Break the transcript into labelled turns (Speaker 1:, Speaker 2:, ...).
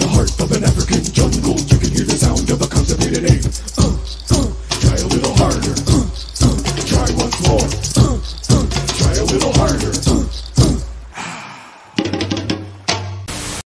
Speaker 1: the heart of an African jungle. You can hear the sound of a constipated ape. Uh, uh. Try a little harder. Uh, uh. Try once more.